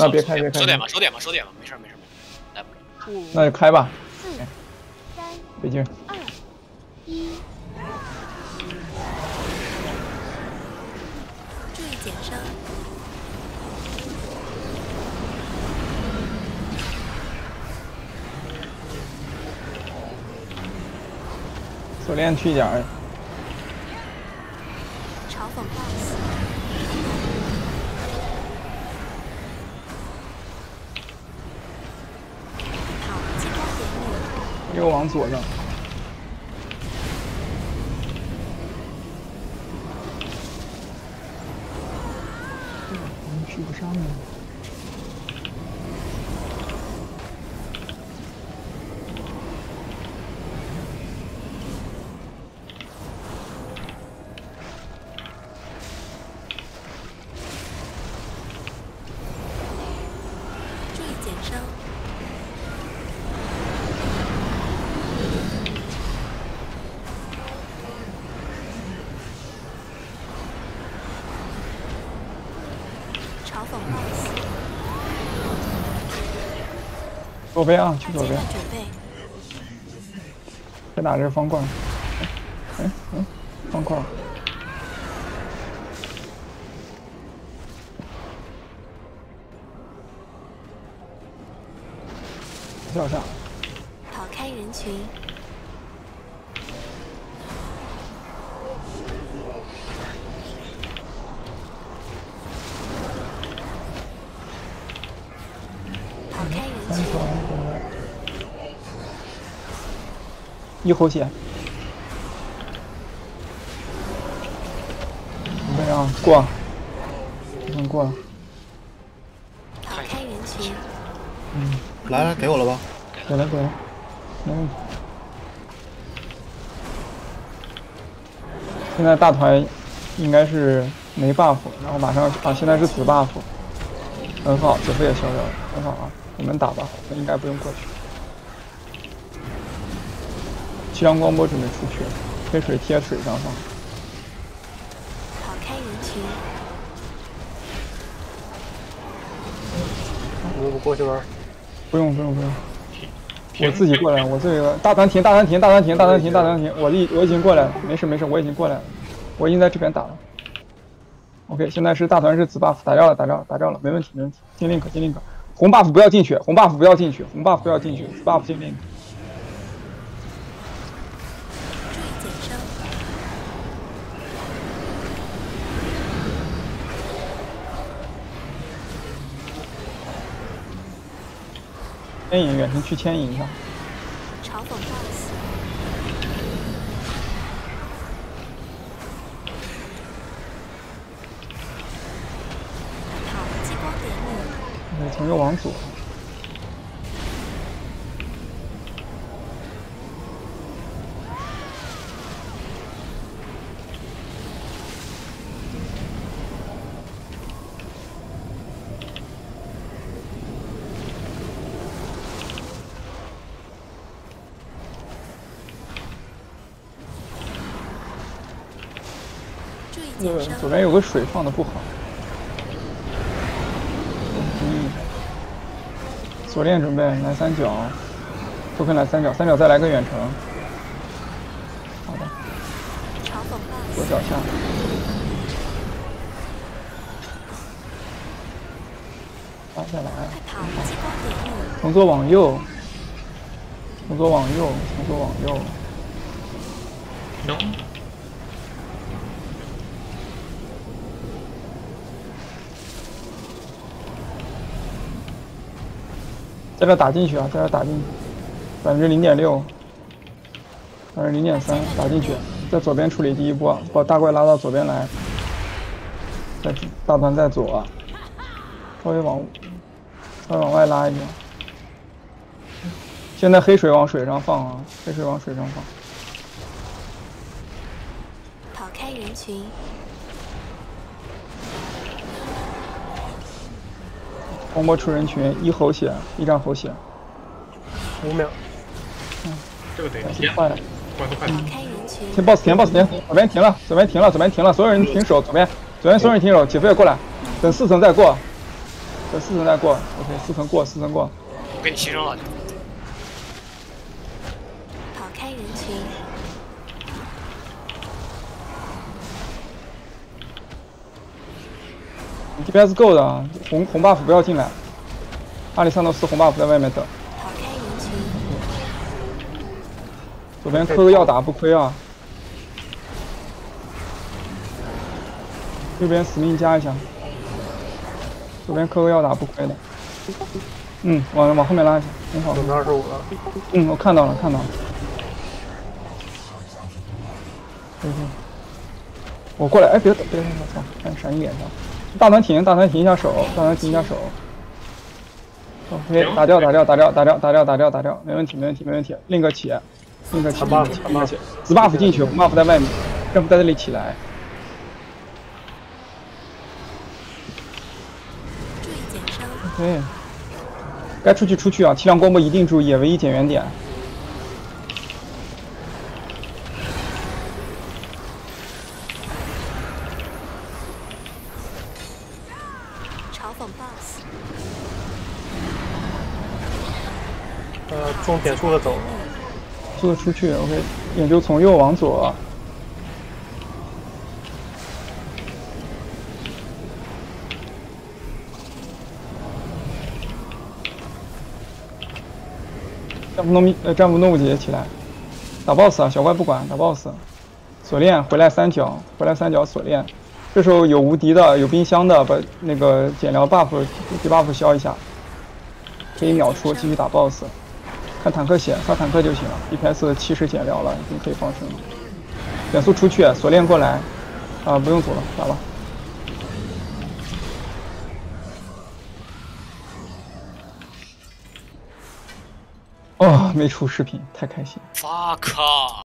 那别开别开收点吧，收点吧，收点吧，没事儿没事，来不了。那就开吧，四、三、北京。二、一。注意减伤。锁链去甲，嘲讽 BOSS。好，激光点你。又往左上。续不上了。左边啊，去左边段，准备。先打这个方块。哎，嗯，方块。跳下，跑开人群。三条回来。一口血。准备啊，过。能过了。跑开人群。来来，给我了吧？给了给了，没问题。现在大团应该是没 buff，然后马上啊，现在是紫 buff，很好，姐夫也消掉了，很好啊，我们打吧，应该不用过去。七张光波准备出去，贴水贴水上方，跑开人群。我我过去玩。不用不用不用，我自己过来，我这个大团停大团停大团停大团停大团停，我已我已经过来了，没事没事，我已经过来了，我已经在这边打了。OK，现在是大团是紫 buff，打掉了打掉了打掉了，没问题没问题，进 link 进 link，红 buff 不要进去，红 buff 不要进去，红 buff 不要进去，buff 进 link。注意减伤。牵引远程去牵引一下，嘲讽 BOSS。好，激光点你。远程又往左，注意那个。左边有个水放的不好。嗯，锁链准备来三角，都可以来三角，三角再来个远程。好的，左。脚下。打下来，从左往右，从左往右，从左往右。能在这打进去啊，在这打进去，百分之零点六，百分之零点三，打进去，在左边处理第一波，把大怪拉到左边来，在大团在左，稍微往稍微往外拉一点。现在黑水往水上放啊，黑水往水上放。跑开人群。光波出人群，一喉血，一张喉血，五秒。嗯这个得挺填，快的。快快快！跑开人群。停 boss 停 boss 停，左边停了，左边停了，左边停了，所有人停手，左边左边所有人停手，姐夫也过来，等四层再过。等四层再过，OK，四层过，四层过。我给你牺牲了，DPS 够的啊，红红 buff 不要进来。阿里桑诺斯红 buff 在外面等，左边磕个药打不亏啊。右边死命加一下，左边磕个药打不亏的。嗯，往往后面拉一下，很好。嗯，我看到了，看到了。我过来，哎，别别别，我操，闪你脸上。大团停，大团停一下手，大团停一下手。OK，打掉，打掉，打掉，打掉，打掉，打掉，打掉，没问题，没问题，没问题。另个起，另个起，另个起，另个起。紫 buff 进去，红 buff 在外面，政府在这里起来。注意减伤，OK，该出去出去啊！气量光波一定注意，唯一减员点。嘲讽 BOSS，呃，重点数的走，速度出去，OK，也就从右往左。战斧诺米呃，战斧诺布杰起来，打 BOSS 啊，小怪不管，打 BOSS。锁链回来三角，回来三角锁链。这时候有无敌的，有冰箱的，把那个减疗 buff、debuff 消一下，可以秒出，继续打 BOSS。看坦克血，刷坦克就行了。DPS 七十减疗了，已经可以放生了。减速出去，锁链过来，啊，不用走了，打吧。哦，没出视频，太开心。fuck。